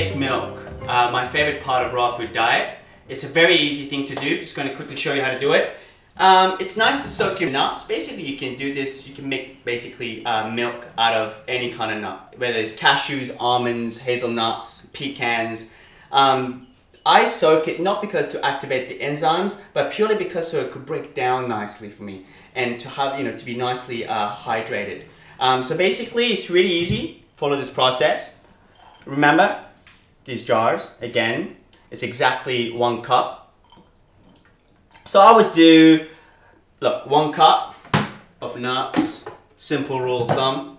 soy-based milk, uh, my favorite part of raw food diet. It's a very easy thing to do. Just going to quickly show you how to do it. Um, it's nice to soak your nuts. Basically, you can do this. You can make basically uh, milk out of any kind of nut, whether it's cashews, almonds, hazelnuts, pecans. Um, I soak it not because to activate the enzymes, but purely because so it could break down nicely for me and to have you know to be nicely uh, hydrated. Um, so basically, it's really easy. Follow this process. Remember these jars again. It's exactly one cup so I would do, look, one cup of nuts, simple rule of thumb,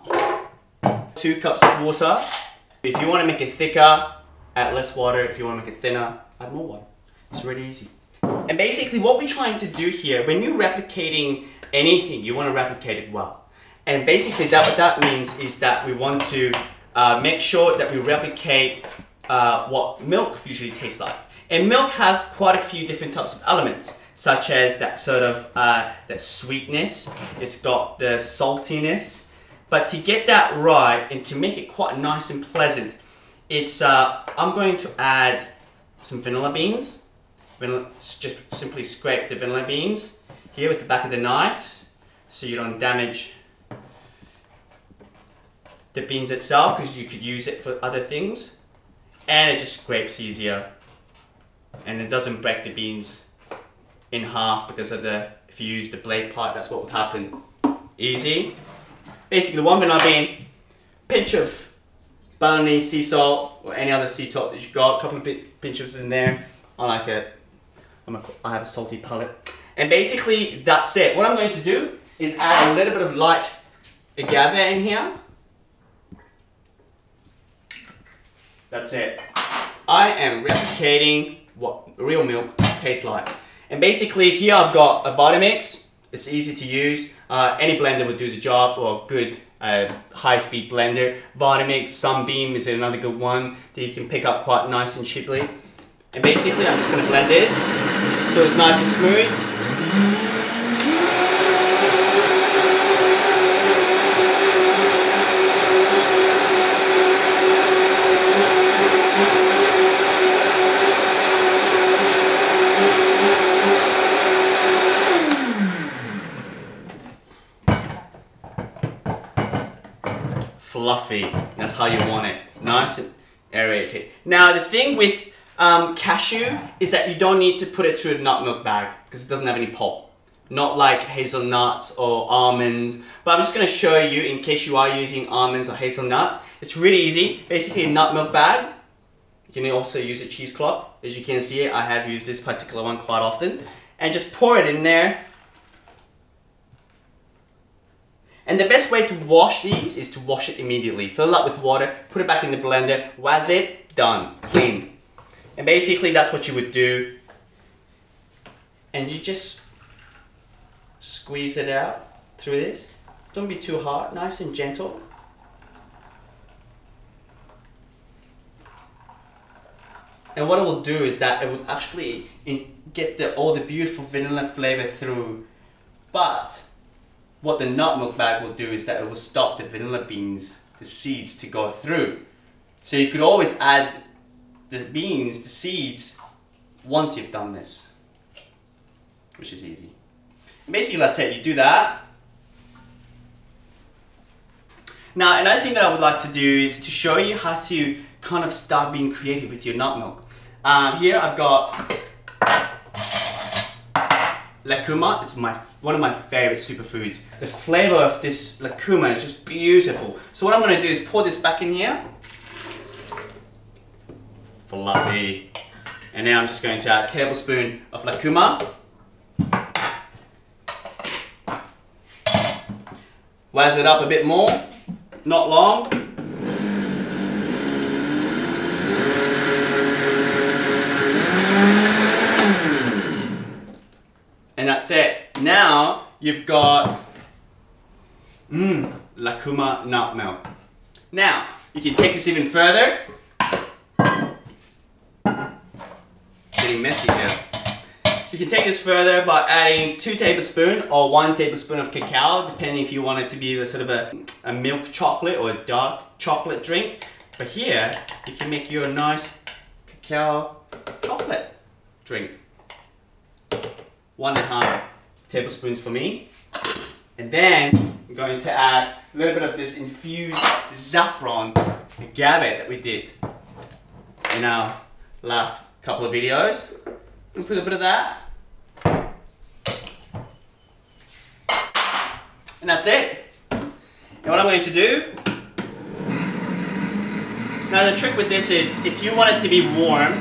two cups of water. If you want to make it thicker, add less water. If you want to make it thinner, add more water. It's really easy. And basically what we're trying to do here, when you're replicating anything, you want to replicate it well. And basically that what that means is that we want to uh, make sure that we replicate uh, what milk usually tastes like. And milk has quite a few different types of elements such as that sort of uh, that sweetness. It's got the saltiness. But to get that right and to make it quite nice and pleasant, it's uh, I'm going to add some vanilla beans. Vanilla, just simply scrape the vanilla beans here with the back of the knife so you don't damage the beans itself because you could use it for other things and it just scrapes easier and it doesn't break the beans in half because of the, if you use the blade part, that's what would happen. Easy. Basically, the one vanilla bean, pinch of Balinese sea salt or any other sea salt that you've got, a couple of bit, pinches in there. I like it. I'm a, I have a salty palate. And basically, that's it. What I'm going to do is add a little bit of light agave in here. That's it. I am replicating what real milk tastes like. And basically here I've got a Vitamix. It's easy to use. Uh, any blender would do the job or good uh, high-speed blender. Vitamix, Sunbeam is another good one that you can pick up quite nice and cheaply. And basically I'm just going to blend this so it's nice and smooth. Fluffy. That's how you want it. Nice and aerated. Now the thing with um, cashew is that you don't need to put it through a nut milk bag because it doesn't have any pulp. Not like hazelnuts or almonds. But I'm just going to show you in case you are using almonds or hazelnuts. It's really easy. Basically a nut milk bag. You can also use a cheesecloth. As you can see, I have used this particular one quite often. And just pour it in there And the best way to wash these is to wash it immediately. Fill it up with water, put it back in the blender, waz it, done, cleaned. And basically that's what you would do. And you just squeeze it out through this. Don't be too hard, nice and gentle. And what it will do is that it will actually get the, all the beautiful vanilla flavor through. But what the nut milk bag will do is that it will stop the vanilla beans, the seeds to go through. So you could always add the beans, the seeds, once you've done this, which is easy. Basically that's it, you do that. Now another thing that I would like to do is to show you how to kind of start being creative with your nut milk. Um, here I've got Lucuma, it's my one of my favorite superfoods. The flavor of this Lucuma is just beautiful. So what I'm gonna do is pour this back in here. Fluffy. And now I'm just going to add a tablespoon of Lucuma. Waz it up a bit more, not long. You've got mmm, Lucuma nut milk. Now, you can take this even further. Getting messy here. You can take this further by adding two tablespoons or one tablespoon of cacao, depending if you want it to be a sort of a, a milk chocolate or a dark chocolate drink. But here, you can make your nice cacao chocolate drink. One and a half tablespoons for me. And then I'm going to add a little bit of this infused saffron agave that we did in our last couple of videos. I'm put a bit of that. And that's it. And what I'm going to do, now the trick with this is, if you want it to be warm,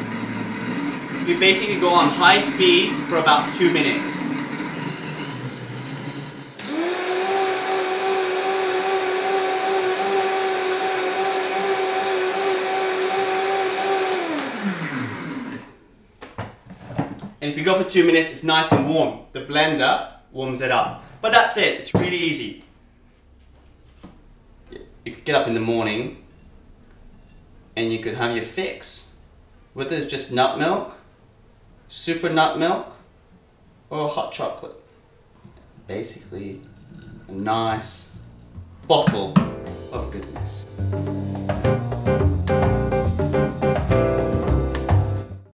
you basically go on high speed for about two minutes. And if you go for two minutes, it's nice and warm. The blender warms it up. But that's it, it's really easy. You could get up in the morning and you could have your fix. Whether it's just nut milk, super nut milk, or hot chocolate. Basically, a nice bottle of goodness.